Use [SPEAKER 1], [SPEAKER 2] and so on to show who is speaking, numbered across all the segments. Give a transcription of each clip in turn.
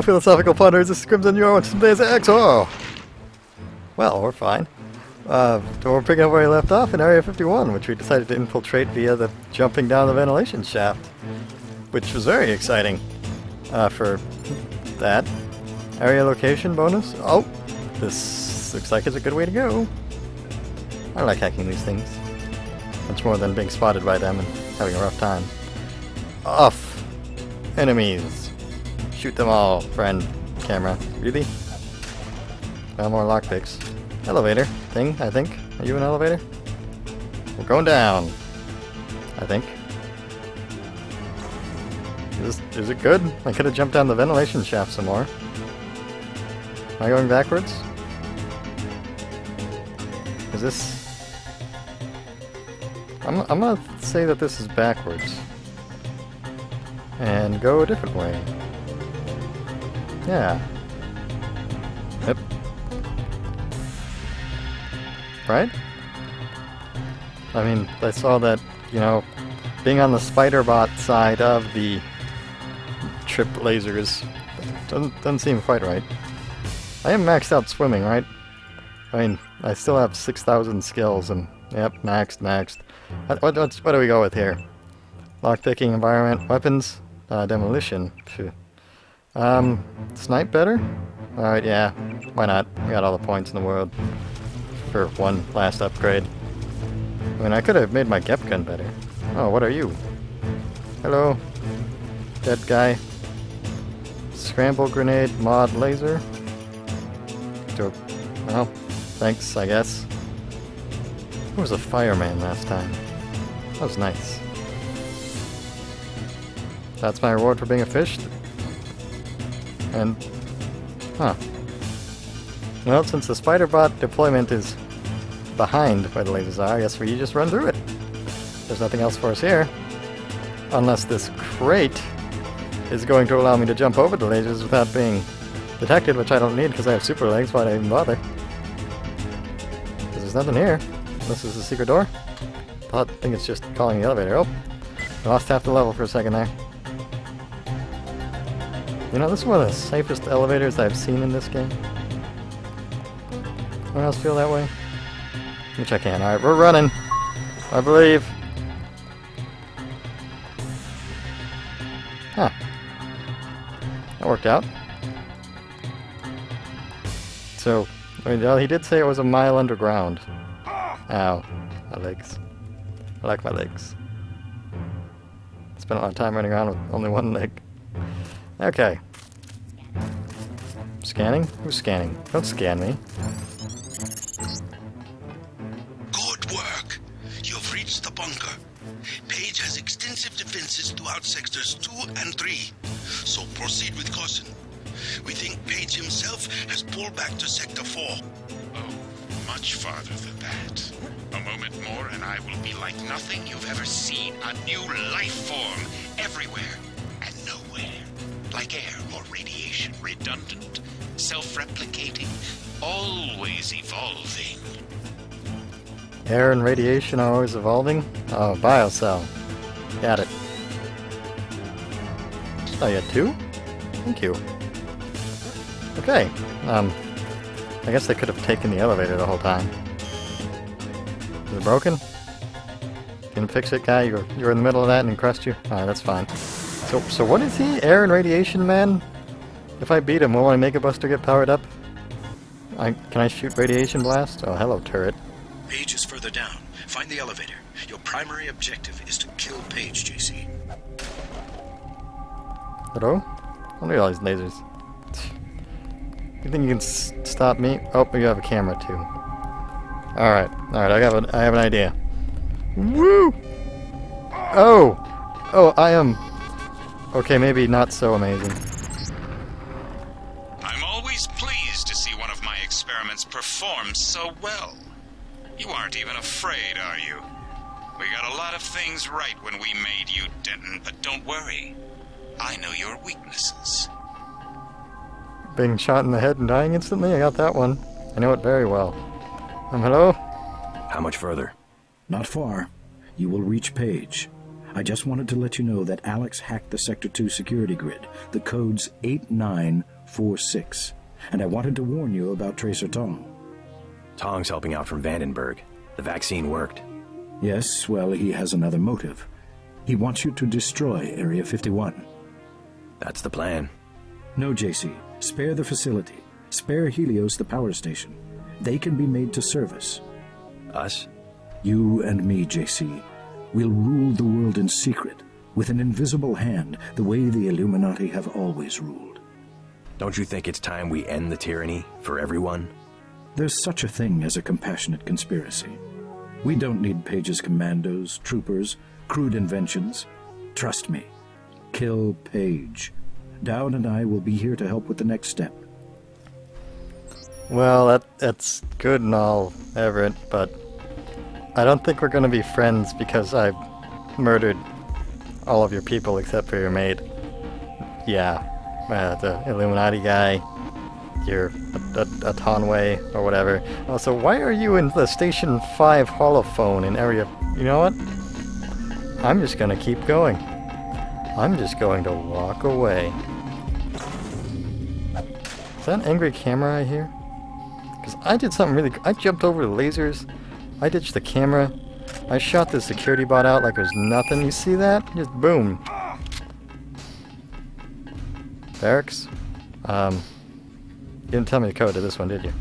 [SPEAKER 1] philosophical ponders, this is Crimson and Deus Ex. Oh! Well, we're fine. Uh, we're picking up where we left off in Area 51, which we decided to infiltrate via the jumping down the ventilation shaft. Which was very exciting uh, for that. Area location bonus. Oh! This looks like it's a good way to go. I like hacking these things. Much more than being spotted by them and having a rough time. Off! Enemies! Shoot them all, friend. Camera. Really? Found more lockpicks. Elevator thing, I think. Are you an elevator? We're going down. I think. Is, is it good? I could have jumped down the ventilation shaft some more. Am I going backwards? Is this... I'm, I'm gonna say that this is backwards. And go a different way. Yeah. Yep. Right? I mean, I saw that, you know, being on the spider bot side of the trip lasers doesn't, doesn't seem quite right. I am maxed out swimming, right? I mean, I still have 6,000 skills and, yep, maxed, maxed. What, what, what do we go with here? Lockpicking, environment, weapons, uh, demolition. Phew. Um, snipe better? Alright, yeah. Why not? We got all the points in the world for one last upgrade. I mean, I could have made my Gep gun better. Oh, what are you? Hello? Dead guy. Scramble grenade mod laser. Dope. Well, thanks, I guess. Who was a fireman last time. That was nice. That's my reward for being a fish? And, huh. Well, since the spider bot deployment is behind where the lasers are, I guess we just run through it. There's nothing else for us here. Unless this crate is going to allow me to jump over the lasers without being detected, which I don't need because I have super legs. Why'd I even bother? Because there's nothing here. This is the secret door. I think it's just calling the elevator. Oh, lost half the level for a second there. You know, this is one of the safest elevators I've seen in this game. Anyone else feel that way? Which I can. Alright, we're running. I believe. Huh. That worked out. So, I well, he did say it was a mile underground. Ow. My legs. I like my legs. Spent a lot of time running around with only one leg. Okay. Scanning? Who's scanning? Don't scan me.
[SPEAKER 2] Good work. You've reached the bunker. Page has extensive defenses throughout sectors 2 and 3, so proceed with caution. We think Page himself has pulled back to Sector 4.
[SPEAKER 3] Oh, much farther than that. A moment more and I will be like nothing you've ever seen. A new life form everywhere and nowhere. Like air or radiation, redundant, self-replicating, always evolving.
[SPEAKER 1] Air and radiation are always evolving? Oh, biocell. Got it. Oh, you had two? Thank you. Okay. Um, I guess they could have taken the elevator the whole time. Is it broken? Can you fix it, guy? You're, you're in the middle of that and he crushed you? Alright, that's fine. So, so what is he? Air and radiation man? If I beat him, will my Mega Buster get powered up? I, can I shoot radiation blast? Oh, hello, turret.
[SPEAKER 4] Page is further down. Find the elevator. Your primary objective is to kill Page, JC.
[SPEAKER 1] Hello? Look at all these lasers. You think you can s stop me? Oh, but you have a camera too. Alright, alright, I have an I have an idea. Woo! Oh! Oh, I am Okay, maybe not so amazing.
[SPEAKER 3] I'm always pleased to see one of my experiments perform so well. You aren't even afraid, are you? We got a lot of things right when we made you, Denton, but don't worry. I know your weaknesses.
[SPEAKER 1] Being shot in the head and dying instantly? I got that one. I know it very well. Um, hello?
[SPEAKER 5] How much further?
[SPEAKER 6] Not far. You will reach Page.
[SPEAKER 5] I just wanted to let you know that Alex hacked the Sector 2 security grid. The code's 8946. And I wanted to warn you about Tracer Tong.
[SPEAKER 6] Tong's helping out from Vandenberg. The vaccine worked.
[SPEAKER 5] Yes, well, he has another motive. He wants you to destroy Area 51.
[SPEAKER 6] That's the plan.
[SPEAKER 5] No, JC. Spare the facility. Spare Helios the power station. They can be made to service.
[SPEAKER 6] Us?
[SPEAKER 5] You and me, JC. We'll rule the world in secret, with an invisible hand, the way the Illuminati have always ruled.
[SPEAKER 6] Don't you think it's time we end the tyranny for everyone?
[SPEAKER 5] There's such a thing as a compassionate conspiracy. We don't need Page's commandos, troopers, crude inventions. Trust me. Kill Page. Dowd and I will be here to help with the next step.
[SPEAKER 1] Well, that that's good and all, Everett, but I don't think we're gonna be friends because I murdered all of your people except for your maid. Yeah, uh, the Illuminati guy, your a, a, a Tonway or whatever. Also, why are you in the Station 5 holophone in area... You know what? I'm just gonna keep going. I'm just going to walk away. Is that an angry camera I hear? Because I did something really... I jumped over the lasers. I ditched the camera. I shot the security bot out like it was nothing. You see that? Just boom. Barracks? Um, you didn't tell me the code to this one, did you?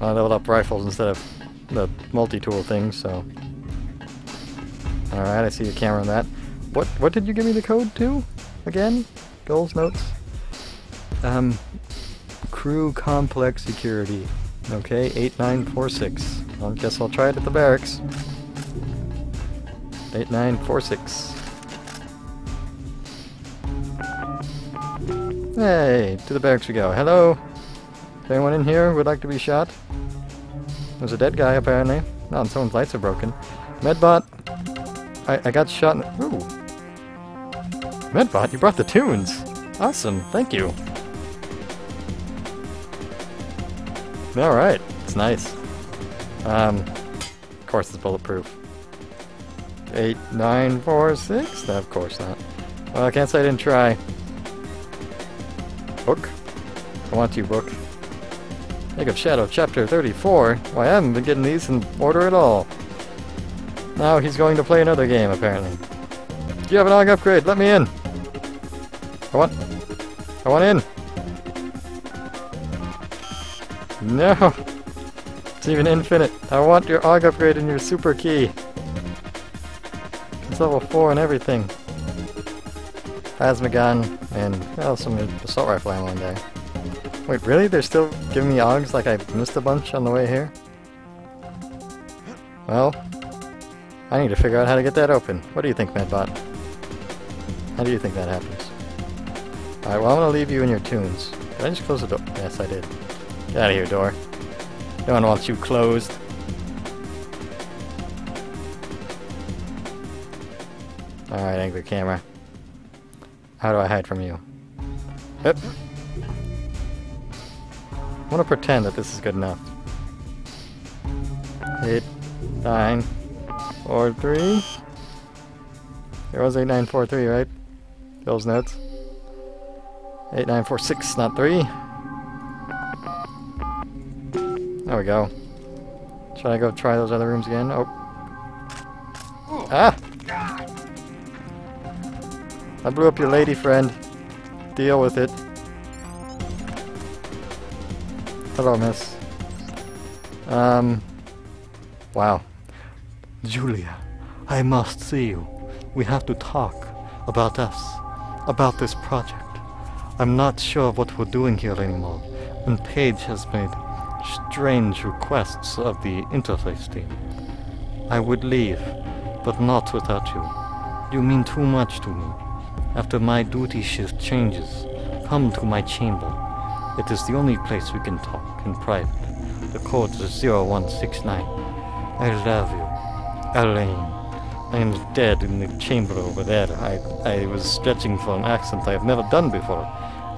[SPEAKER 1] I leveled up rifles instead of the multi-tool thing, so... Alright, I see your camera on that. What what did you give me the code to? Again? Goals, notes? Um, crew complex security. Okay, 8946. I guess I'll try it at the barracks. 8946. Hey, to the barracks we go. Hello? Is anyone in here would like to be shot? There's a dead guy, apparently. Oh, and someone's lights are broken. Medbot! I, I got shot in... Ooh. Medbot, you brought the tunes! Awesome, thank you. Alright, it's nice. Um, of course it's bulletproof. Eight, nine, four, six? No, of course not. Well, I can't say I didn't try. Book? I want you, book. Jacob's Shadow, chapter 34? Why, I haven't been getting these in order at all. Now he's going to play another game, apparently. Do you have an AUG upgrade? Let me in! I want... I want in! No! It's even infinite. I want your AUG upgrade and your super key. It's level 4 and everything. Plasma gun, and well, some assault rifle ammo in there. Wait, really? They're still giving me AUGs like I missed a bunch on the way here? Well, I need to figure out how to get that open. What do you think, Medbot? How do you think that happens? Alright, well I'm gonna leave you in your tunes. Did I just close the door? Yes, I did. Get out of here, door. No one wants you closed. Alright, angry camera. How do I hide from you? Yep. I want to pretend that this is good enough. Eight, nine, four, three. There was eight, nine, four, three, right? Those notes. Eight, nine, four, six, not three. There we go. Should I go try those other rooms again? Oh. Ah! I blew up your lady friend. Deal with it. Hello, miss. Um. Wow. Julia, I must see you. We have to talk about us, about this project. I'm not sure what we're doing here anymore, and Page has made strange requests of the interface team. I would leave, but not without you. You mean too much to me. After my duty shift changes, come to my chamber. It is the only place we can talk in private. The code is 0169. I love you. Elaine. I am dead in the chamber over there. I, I was stretching for an accent I have never done before.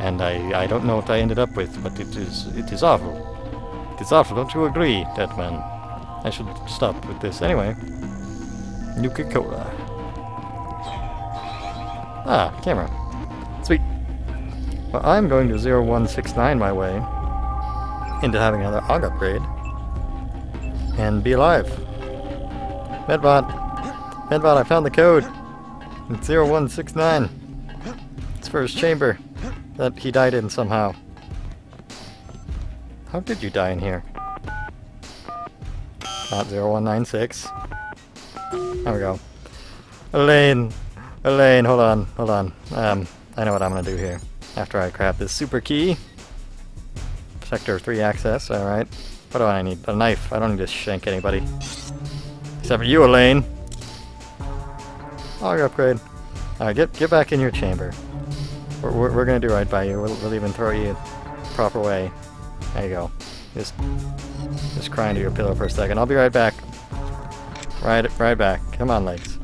[SPEAKER 1] And I, I don't know what I ended up with, but it is it is awful. It is awful, don't you agree, Deadman? I should stop with this anyway. Nuka-Cola. Ah, camera. Sweet. Well, I'm going to 0169 my way into having another AUG upgrade and be alive. Medbot! Medbot, I found the code! It's 0169. It's for his chamber that he died in somehow. How did you die in here? Not 0196. There we go. Elaine! Elaine, hold on, hold on. Um, I know what I'm gonna do here. After I grab this super key. Sector 3 access, alright. What do I need? A knife. I don't need to shank anybody. Except for you, Elaine. I'll upgrade. Alright, get get back in your chamber. We're, we're, we're, gonna do right by you. We'll, we'll even throw you the proper way. There you go. Just, just cry into your pillow for a second. I'll be right back. Right, right back. Come on, legs.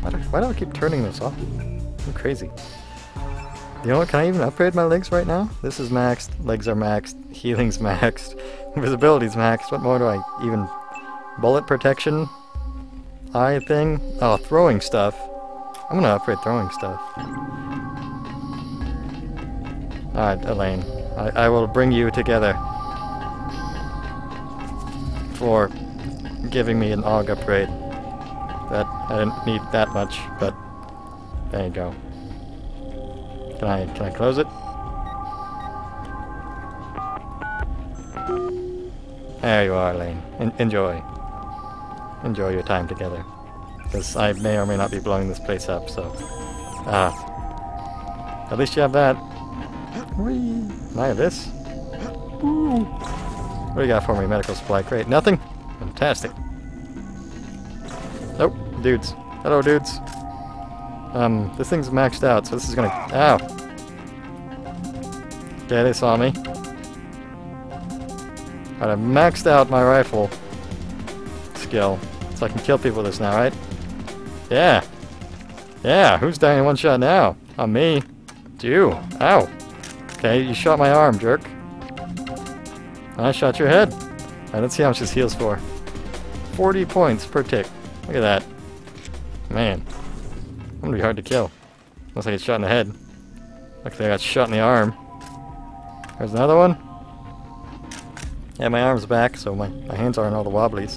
[SPEAKER 1] Why do, why do I keep turning this off? I'm crazy. You know what? Can I even upgrade my legs right now? This is maxed. Legs are maxed. Healing's maxed. Invisibility's maxed. What more do I even... Bullet protection? Eye thing? Oh, throwing stuff. I'm gonna upgrade throwing stuff. Alright, Elaine. I, I will bring you together. For giving me an AUG upgrade. That I didn't need that much, but there you go. Can I can I close it? There you are, Elaine. En enjoy. Enjoy your time together. Because I may or may not be blowing this place up, so... Ah. At least you have that. Whee! I have this? Woo! What do you got for me? Medical supply crate. Nothing? Fantastic. Nope. Dudes. Hello, dudes. Um, this thing's maxed out, so this is gonna... Ow! Okay, they saw me. Alright, I maxed out my rifle skill, so I can kill people with this now, right? Yeah! Yeah, who's dying in one shot now? Not me. You. Ow! Okay, you shot my arm, jerk. I shot your head. Alright, let's see how much this heals for. 40 points per tick. Look at that. Man. I'm gonna be hard to kill. Unless I get shot in the head. Luckily I got shot in the arm. There's another one. Yeah, my arm's back, so my, my hands aren't all the wobblies.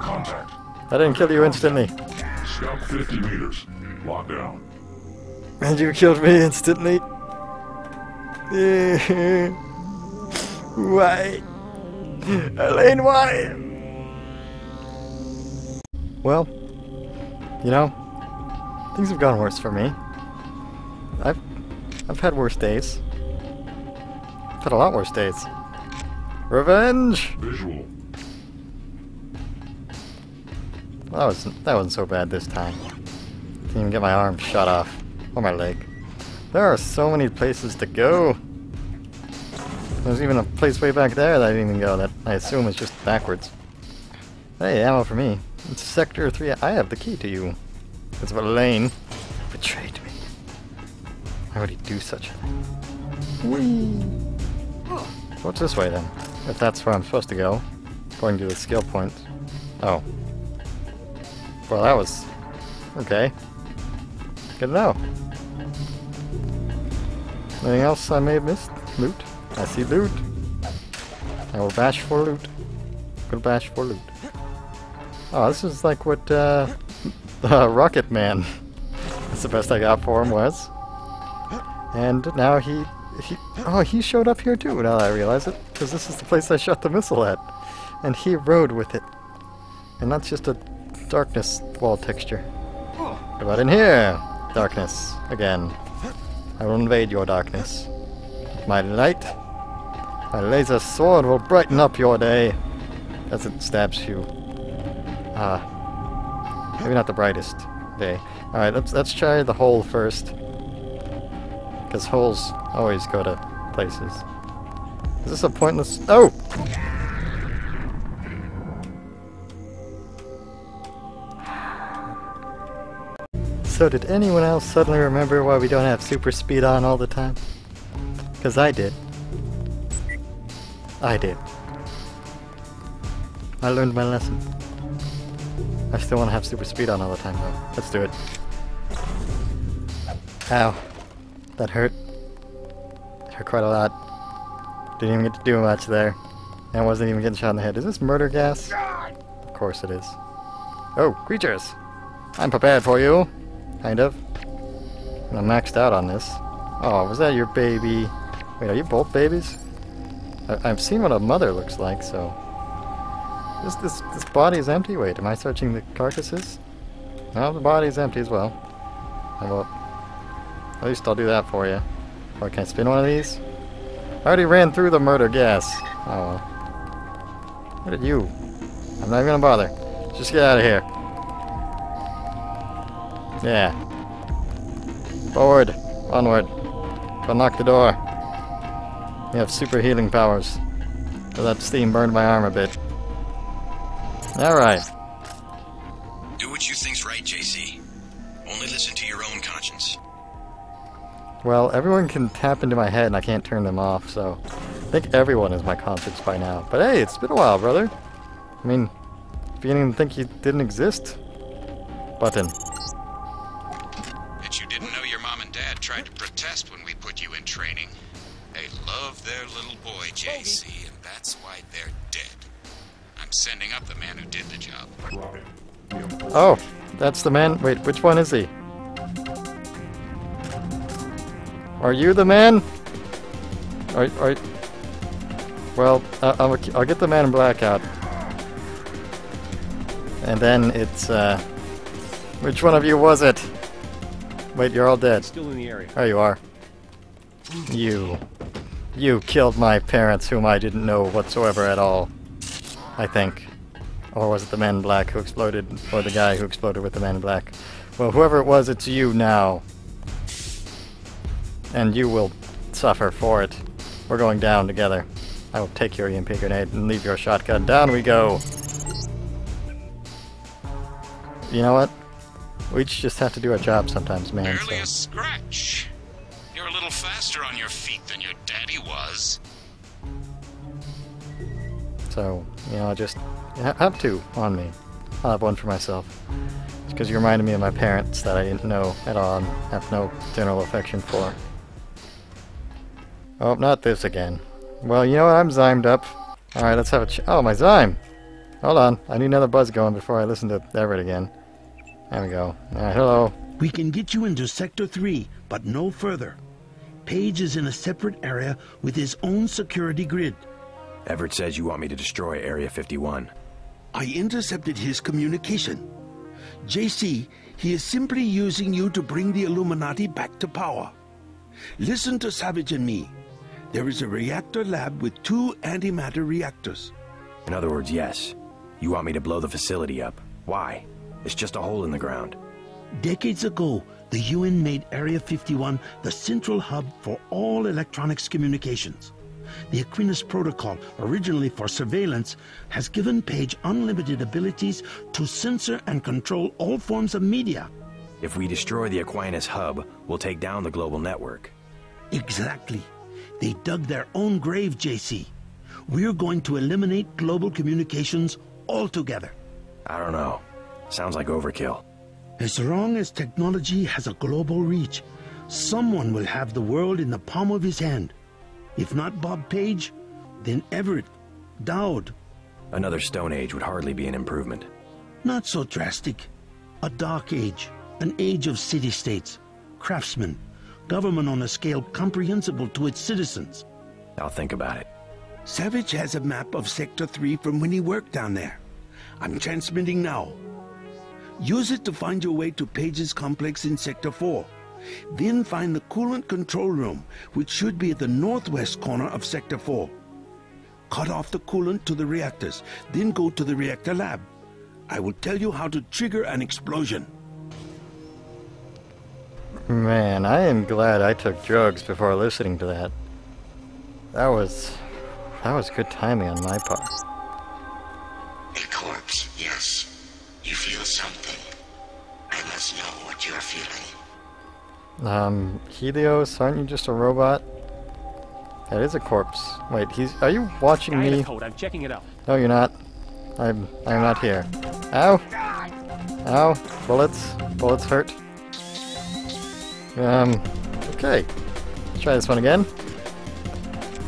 [SPEAKER 7] Contact.
[SPEAKER 1] That didn't kill you instantly.
[SPEAKER 7] Scout 50 meters. Lock down.
[SPEAKER 1] And you killed me instantly. Why? Elaine, why? Well, you know, things have gone worse for me. I've I've had worse days. I've had a lot worse days. Revenge!
[SPEAKER 7] Visual.
[SPEAKER 1] That wasn't that wasn't so bad this time. Didn't even get my arm shot off. Or my leg. There are so many places to go. There's even a place way back there that I didn't even go that I assume is just backwards. Hey, ammo for me. It's Sector 3. I have the key to you. It's what Lane betrayed me. Why would he do such a thing? Whee! What's this way then? If that's where I'm supposed to go. According to the skill point. Oh. Well, that was... Okay. Good to know. Anything else I may have missed? Loot? I see loot. I will bash for loot. Will bash for loot. Oh, this is like what uh, Rocket Man. That's the best I got for him was. And now he, he, oh, he showed up here too. Now I realize it, because this is the place I shot the missile at, and he rode with it. And that's just a darkness wall texture. What about in here? Darkness again. I will invade your darkness. My light, my laser sword will brighten up your day as it stabs you. Ah, maybe not the brightest day. All right, let's let's try the hole first, because holes always go to places. Is this a pointless? Oh! So did anyone else suddenly remember why we don't have super speed on all the time? Because I did. I did. I learned my lesson. I still want to have super speed on all the time though. Let's do it. Ow. That hurt. Hurt quite a lot. Didn't even get to do much there. And wasn't even getting shot in the head. Is this murder gas? Of course it is. Oh, creatures! I'm prepared for you. Kind of. I'm maxed out on this. Oh, was that your baby? Wait, are you both babies? I I've seen what a mother looks like, so... This, this, this body is empty? Wait, am I searching the carcasses? No, the body's empty as well. Oh, well, at least I'll do that for you. Or oh, can I spin one of these? I already ran through the murder gas. Oh well. What did you? I'm not even gonna bother. Just get out of here. Yeah. Forward. Onward. Unlock the door. You have super healing powers. So that steam burned my arm a bit. Alright.
[SPEAKER 4] Do what you think's right, JC. Only listen to your own conscience.
[SPEAKER 1] Well, everyone can tap into my head and I can't turn them off, so I think everyone is my conscience by now. But hey, it's been a while, brother. I mean, if you didn't even think you didn't exist. Button.
[SPEAKER 3] I'm up the man who did the job.
[SPEAKER 1] Oh, that's the man. Wait, which one is he? Are you the man? Are, are, well, uh, I'll, I'll get the man in black out. And then it's, uh, which one of you was it? Wait, you're all dead.
[SPEAKER 8] Still in the area.
[SPEAKER 1] There you are. You. You killed my parents, whom I didn't know whatsoever at all. I think. Or was it the man in black who exploded, or the guy who exploded with the man in black? Well, whoever it was, it's you now. And you will suffer for it. We're going down together. I will take your EMP grenade and leave your shotgun. Down we go! You know what? We just have to do our job sometimes, man.
[SPEAKER 3] Barely
[SPEAKER 1] so.
[SPEAKER 3] a scratch. You're a little faster on your feet than your daddy was.
[SPEAKER 1] So, you know, I just ha- have two on me. I'll have one for myself. It's because you reminded me of my parents that I didn't know at all and have no general affection for. Oh, not this again. Well, you know what? I'm zymed up. Alright, let's have a ch- Oh, my zyme! Hold on. I need another buzz going before I listen to Everett again. There we go. Alright, hello.
[SPEAKER 9] We can get you into Sector 3, but no further. Page is in a separate area with his own security grid.
[SPEAKER 6] Everett says you want me to destroy Area 51.
[SPEAKER 9] I intercepted his communication. JC, he is simply using you to bring the Illuminati back to power. Listen to Savage and me. There is a reactor lab with two antimatter reactors.
[SPEAKER 6] In other words, yes. You want me to blow the facility up. Why? It's just a hole in the ground.
[SPEAKER 9] Decades ago, the UN made Area 51 the central hub for all electronics communications. The Aquinas Protocol, originally for surveillance, has given Page unlimited abilities to censor and control all forms of media.
[SPEAKER 6] If we destroy the Aquinas hub, we'll take down the global network.
[SPEAKER 9] Exactly. They dug their own grave, JC. We're going to eliminate global communications altogether.
[SPEAKER 6] I don't know. Sounds like overkill.
[SPEAKER 9] As long as technology has a global reach, someone will have the world in the palm of his hand. If not Bob Page, then Everett, Dowd.
[SPEAKER 6] Another Stone Age would hardly be an improvement.
[SPEAKER 9] Not so drastic. A dark age, an age of city-states, craftsmen, government on a scale comprehensible to its citizens.
[SPEAKER 6] I'll think about it.
[SPEAKER 9] Savage has a map of Sector 3 from when he worked down there. I'm transmitting now. Use it to find your way to Page's complex in Sector 4. Then find the coolant control room, which should be at the northwest corner of Sector 4. Cut off the coolant to the reactors, then go to the reactor lab. I will tell you how to trigger an explosion.
[SPEAKER 1] Man, I am glad I took drugs before listening to that. That was... That was good timing on my part.
[SPEAKER 2] A corpse, yes. You feel something.
[SPEAKER 1] Um, Helios, aren't you just a robot? That is a corpse. Wait, he's... Are you watching
[SPEAKER 8] Guy
[SPEAKER 1] me?
[SPEAKER 8] I'm checking it out.
[SPEAKER 1] No, you're not. I'm... I'm not here. Ow! Ow! Bullets. Bullets hurt. Um, okay. Let's try this one again.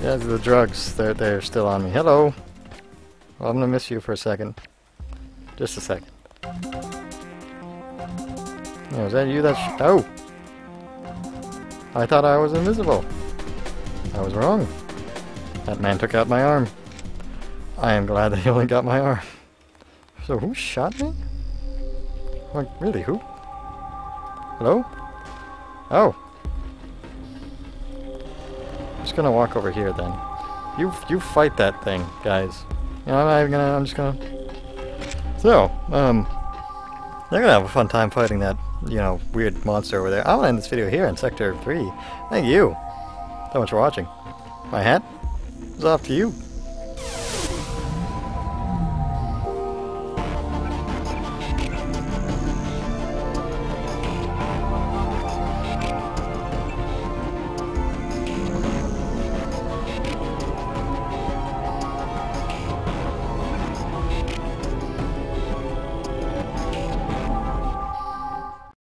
[SPEAKER 1] Yeah, the drugs, they're, they're still on me. Hello. Well, I'm gonna miss you for a second. Just a second. Oh, is that you that sh- Oh! I thought I was invisible. I was wrong. That man took out my arm. I am glad that he only got my arm. So who shot me? Like, really, who? Hello? Oh. Just gonna walk over here then. You you fight that thing, guys. You know, I'm not even gonna. I'm just gonna. So, um, they're gonna have a fun time fighting that, you know, weird monster over there. I'll end this video here in Sector 3. Thank you so much for watching. My hat is off to you.